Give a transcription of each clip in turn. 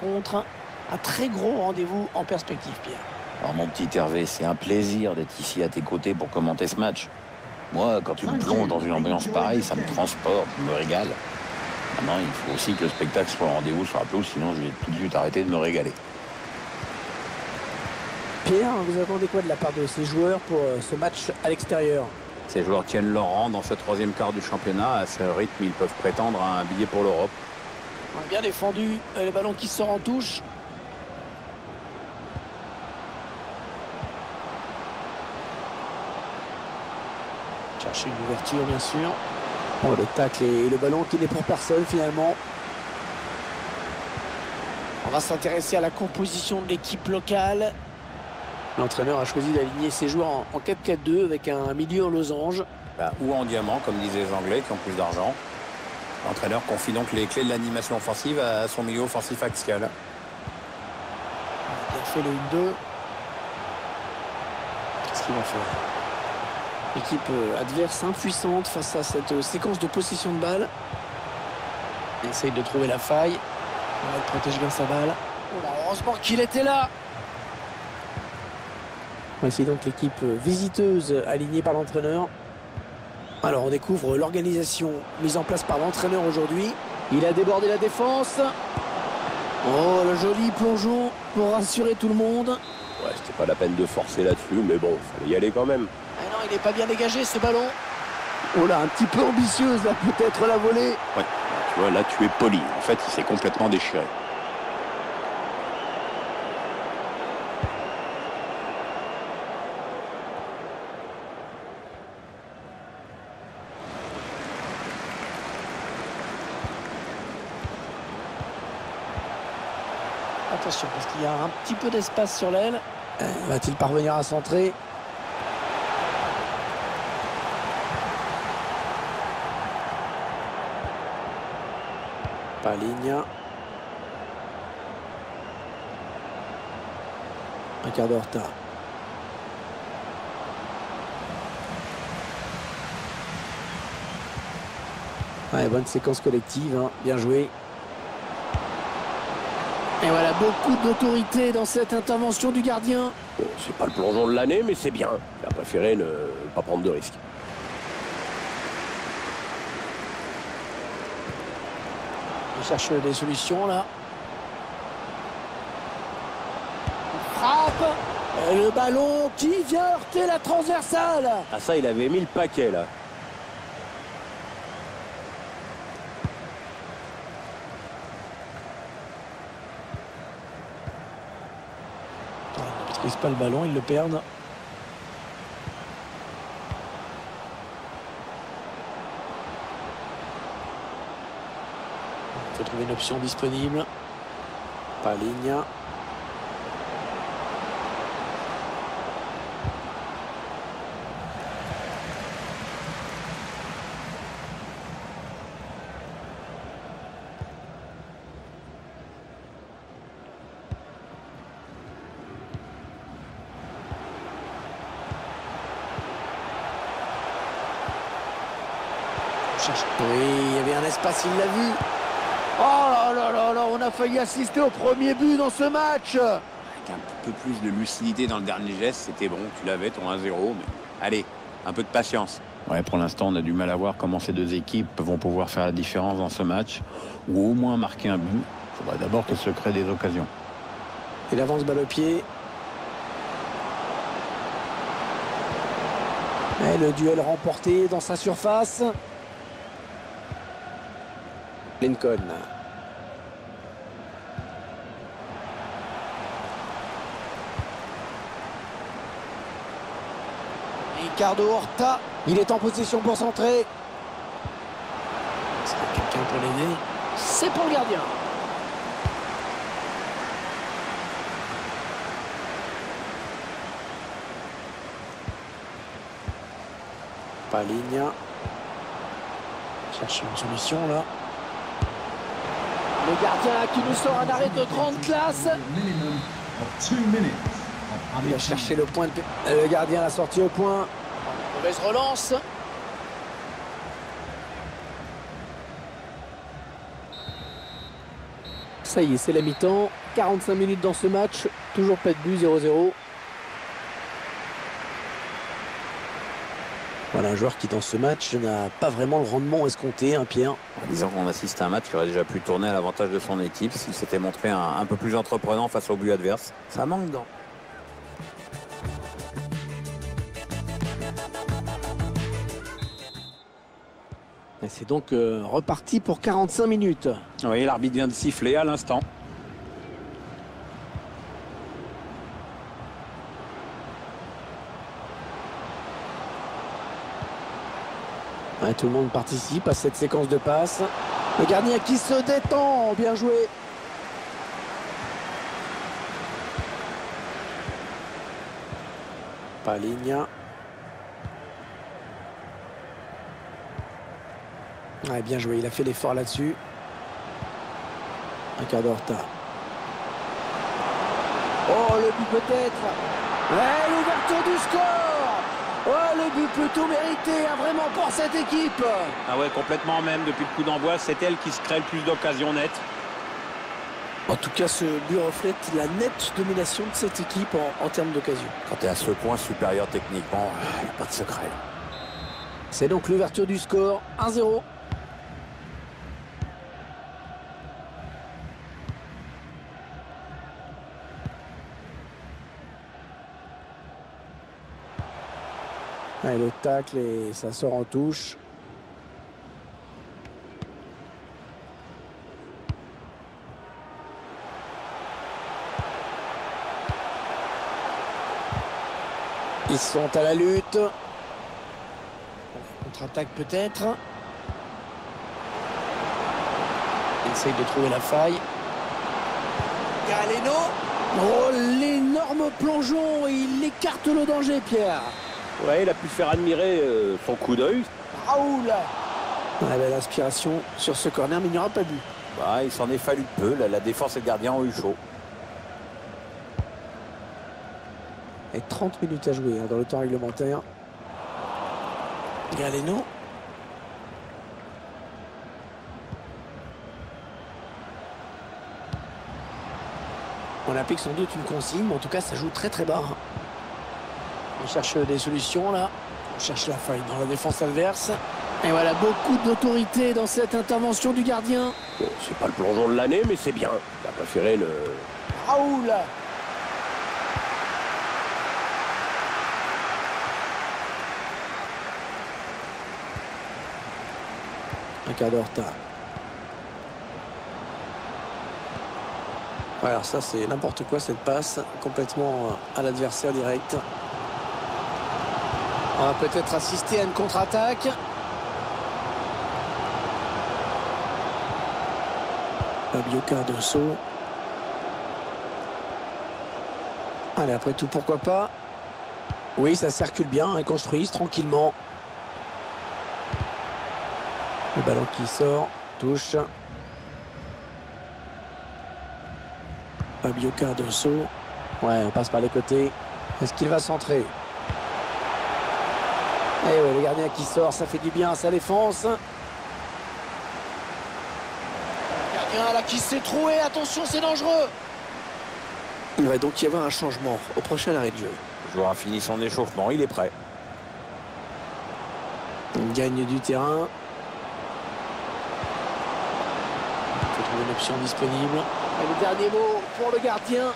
rencontre. Un très gros rendez-vous en perspective, Pierre. Alors mon petit Hervé, c'est un plaisir d'être ici à tes côtés pour commenter ce match. Moi, quand tu me plonges dans une ambiance pareille, ça me transporte, me régale. Maintenant, il faut aussi que le spectacle soit au rendez-vous sur la pelouse, sinon je vais tout de suite arrêter de me régaler. Pierre, vous attendez quoi de la part de ces joueurs pour euh, ce match à l'extérieur? Ces joueurs tiennent leur rang dans ce troisième quart du championnat. À ce rythme, ils peuvent prétendre à un billet pour l'Europe. Bien défendu, le ballon qui sort en touche. Chercher une ouverture, bien sûr. Oh, le tacle et le ballon qui n'est pour personne, finalement. On va s'intéresser à la composition de l'équipe locale. L'entraîneur a choisi d'aligner ses joueurs en, en 4-4-2 avec un milieu en losange. Bah, ou en diamant, comme disaient les Anglais, qui ont plus d'argent. L'entraîneur confie donc les clés de l'animation offensive à son milieu offensif axial. Il a bien fait le 1-2. Qu'est-ce qu'il va faire? Équipe euh, adverse impuissante face à cette euh, séquence de possession de balle. Il essaye de trouver la faille. Il protège bien sa balle. Oh là, heureusement qu'il était là. Voici donc l'équipe euh, visiteuse alignée par l'entraîneur. Alors on découvre l'organisation mise en place par l'entraîneur aujourd'hui. Il a débordé la défense. Oh le joli plongeon pour rassurer tout le monde. Ouais, c'était pas la peine de forcer là-dessus, mais bon, fallait y aller quand même. Ah non, il n'est pas bien dégagé ce ballon. Oh là, un petit peu ambitieuse là, peut-être la volée. Ouais, tu vois, là tu es poli. En fait, il s'est complètement déchiré. Attention, parce qu'il y a un petit peu d'espace sur l'aile. Euh, Va-t-il parvenir à centrer Pas ligne. Un quart de retard. Bonne séquence collective, hein. bien joué. Et voilà, beaucoup d'autorité dans cette intervention du gardien. Bon, c'est pas le plongeon de l'année, mais c'est bien. Il a préféré ne pas prendre de risques. Il cherche des solutions là. Il frappe. Et le ballon qui vient heurter la transversale. Ah ça, il avait mis le paquet là. Maîtrise pas le ballon, ils le perdent. Il faut trouver une option disponible. Pas ligne. Cherche. Oui, il y avait un espace, il l'a vu. Oh là là là là, on a failli assister au premier but dans ce match. Avec un peu plus de lucidité dans le dernier geste, c'était bon. Tu l'avais, ton 1-0. Mais allez, un peu de patience. Ouais, pour l'instant, on a du mal à voir comment ces deux équipes vont pouvoir faire la différence dans ce match, ou au moins marquer un but. Il faudra d'abord qu'elles se créent des occasions. Il avance balle au pied. Et le duel remporté dans sa surface. Lincoln. Ricardo Horta. Il est en position pour centrer. Est-ce qu'il y a quelqu'un pour l'aider? C'est pour le gardien. Pas ligne. Cherche une solution là. Le gardien qui nous sort un arrêt de grande classe. of Il a cherché le point. de- Le gardien l'a sorti au point. Mauvaise relance. Ça y est, c'est la mi-temps. 45 minutes dans ce match. Toujours pas de but, 0-0. Voilà un joueur qui dans ce match n'a pas vraiment le rendement escompté, hein, Pierre. Disons qu'on assiste à un match qui aurait déjà pu tourner à l'avantage de son équipe s'il s'était montré un, un peu plus entreprenant face au but adverse. Ça manque dans. Et c'est donc euh, reparti pour 45 minutes. Oui, l'arbitre vient de siffler à l'instant. Tout le monde participe à cette séquence de passes. Le gardien qui se détend, bien joué. Paligna. Bien joué, il a fait l'effort là-dessus. Un quart. Oh, le but peut-être. L'ouverture du score. Oh, le but plutôt mérité, hein, vraiment pour cette équipe. Ah ouais, complètement même. Depuis le coup d'envoi, c'est elle qui se crée le plus d'occasions nettes. En tout cas, ce but reflète la nette domination de cette équipe en, en termes d'occasion. Quand tu es à ce point supérieur techniquement, il n'y a pas de secret. C'est donc l'ouverture du score, 1-0. Ouais, le tacle et ça sort en touche. Ils sont à la lutte. Contre-attaque peut-être. Il essaye de trouver la faille. Galeno. Oh, l'énorme plongeon. Il écarte le danger, Pierre. Ouais, il a pu faire admirer euh, son coup d'œil. Raoul. La belle inspiration sur ce corner, mais il n'y aura pas but. Bah, il s'en est fallu peu. La, la défense et le gardien ont eu chaud. Et 30 minutes à jouer hein, dans le temps réglementaire. Galeno. On applique sans doute une consigne, mais en tout cas, ça joue très très bas. On cherche des solutions là. On cherche la faille dans la défense adverse. Et voilà, beaucoup d'autorité dans cette intervention du gardien. Bon, c'est pas le plongeon de l'année, mais c'est bien. Il a préféré le... Raoul Un quart de retard. Alors ça c'est n'importe quoi cette passe, complètement à l'adversaire direct. On va peut-être assister à une contre-attaque. Fabio Cardoso. Allez, après tout, pourquoi pas? Oui, ça circule bien, ils construisent tranquillement. Le ballon qui sort, touche. Fabio Cardoso. Ouais, on passe par les côtés. Est-ce qu'il va centrer? Eh ouais, le gardien qui sort, ça fait du bien à sa défense. Gardien là qui s'est troué, attention, c'est dangereux. Il va donc y avoir un changement au prochain arrêt de jeu. Le joueur a fini son échauffement, il est prêt. Il gagne du terrain. Il faut trouver une option disponible. Et le dernier mot pour le gardien.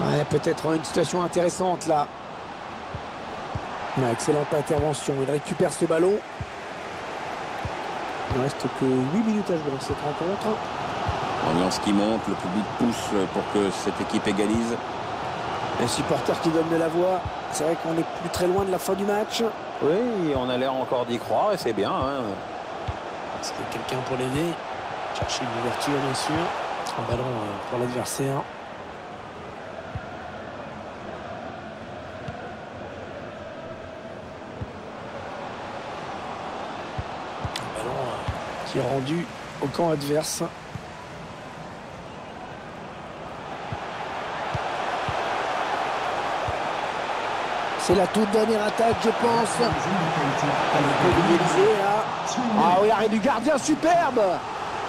Ouais, peut-être une situation intéressante là. Ouais, excellente intervention. Il récupère ce ballon. Il ne reste que 8 minutes à jouer dans cette rencontre. Ambiance qui monte, le public pousse pour que cette équipe égalise. Les supporters qui donnent de la voix. C'est vrai qu'on est plus très loin de la fin du match. Oui, on a l'air encore d'y croire et c'est bien. hein. Est-ce qu'il y a quelqu'un pour l'aider Chercher une ouverture, bien sûr. Un ballon euh, pour l'adversaire. qui est rendu au camp adverse. C'est la toute dernière attaque, je pense. Ah, regardez du gardien superbe.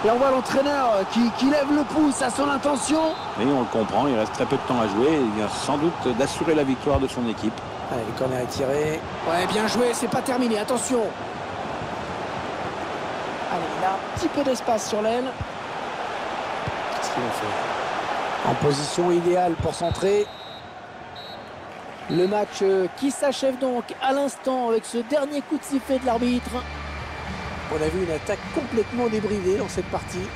Et on voit l'entraîneur qui, qui, lève le pouce à son intention. Et on le comprend, il reste très peu de temps à jouer. Il vient sans doute d'assurer la victoire de son équipe. Allez, le corner est tiré. Ouais, bien joué, c'est pas terminé, attention. Allez, il a un petit peu d'espace sur l'aile. En position idéale pour centrer. Le match euh, qui s'achève donc à l'instant avec ce dernier coup de sifflet de l'arbitre. On a vu une attaque complètement débridée dans cette partie.